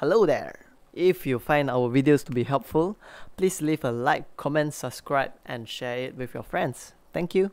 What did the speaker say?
Hello there! If you find our videos to be helpful, please leave a like, comment, subscribe and share it with your friends. Thank you.